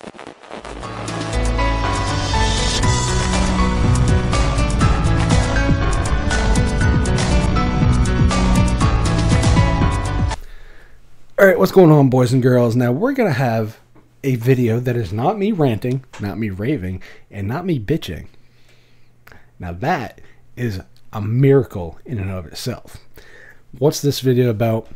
All right, what's going on, boys and girls? Now we're gonna have a video that is not me ranting, not me raving, and not me bitching. Now that is a miracle in and of itself. What's this video about?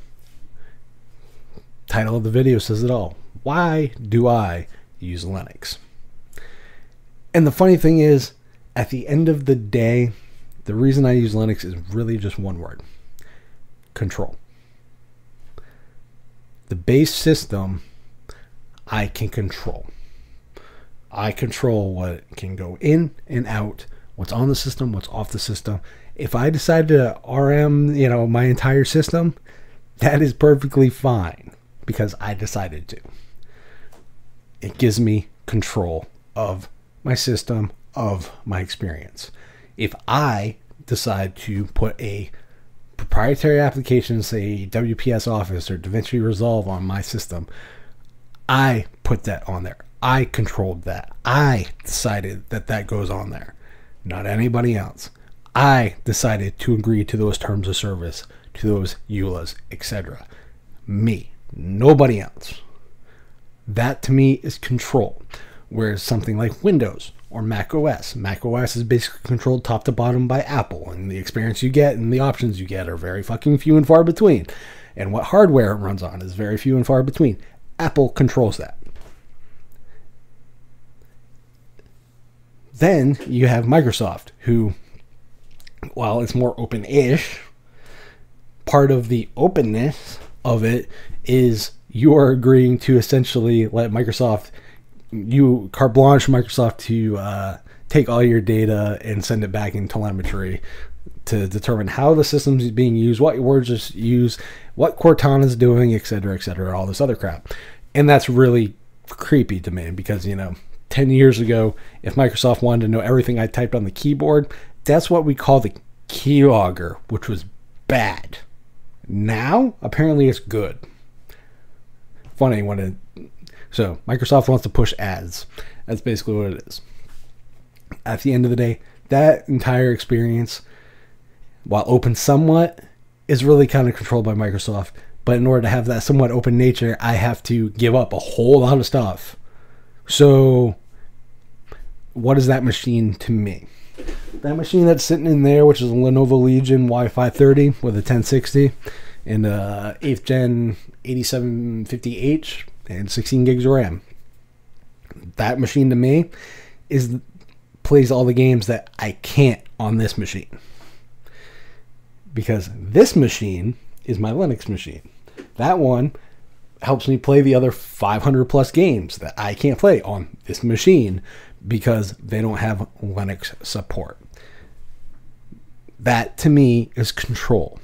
Title of the video says it all. Why do I use Linux? And the funny thing is, at the end of the day, the reason I use Linux is really just one word control the base system I can control. I control what can go in and out, what's on the system, what's off the system. If I decide to RM, you know, my entire system, that is perfectly fine because I decided to. It gives me control of my system, of my experience. If I decide to put a proprietary application, say WPS Office or DaVinci Resolve on my system, I put that on there. I controlled that. I decided that that goes on there, not anybody else. I decided to agree to those terms of service, to those EULAs, etc. Me, nobody else. That to me is control. Whereas something like Windows or Mac OS. Mac OS is basically controlled top to bottom by Apple, and the experience you get and the options you get are very fucking few and far between. And what hardware it runs on is very few and far between. Apple controls that. Then you have Microsoft, who, while it's more open ish, part of the openness of it is you're agreeing to essentially let Microsoft you carte blanche Microsoft to uh, take all your data and send it back in telemetry to determine how the system is being used, what words are used, what Cortana is doing, et cetera, et cetera, all this other crap. And that's really creepy to me because, you know, 10 years ago, if Microsoft wanted to know everything I typed on the keyboard, that's what we call the keylogger, which was bad. Now, apparently, it's good. Funny when it so Microsoft wants to push ads. That's basically what it is. At the end of the day, that entire experience, while open somewhat, is really kind of controlled by Microsoft. But in order to have that somewhat open nature, I have to give up a whole lot of stuff. So, what is that machine to me? That machine that's sitting in there, which is a Lenovo Legion Y530 with a 1060 and a 8th gen 8750H and 16 gigs of RAM. That machine to me is plays all the games that I can't on this machine. Because this machine is my Linux machine. That one helps me play the other 500 plus games that I can't play on this machine because they don't have Linux support. That to me is control.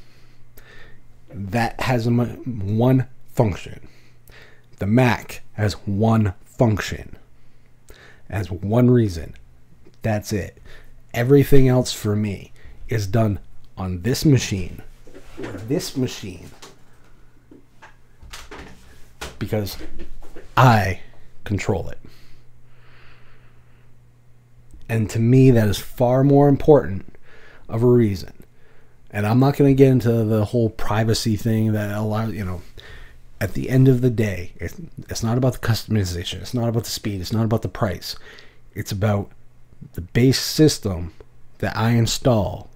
That has one function the Mac has one function, as one reason. That's it. Everything else for me is done on this machine or this machine because I control it. And to me, that is far more important of a reason. And I'm not going to get into the whole privacy thing that a allows, you know, at the end of the day, it's not about the customization. It's not about the speed. It's not about the price. It's about the base system that I install,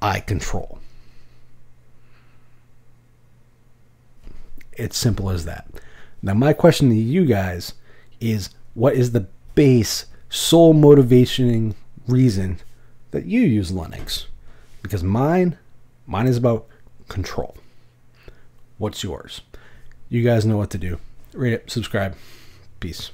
I control. It's simple as that. Now, my question to you guys is what is the base sole motivating reason that you use Linux? Because mine, mine is about control. What's yours? You guys know what to do. Rate it, subscribe. Peace.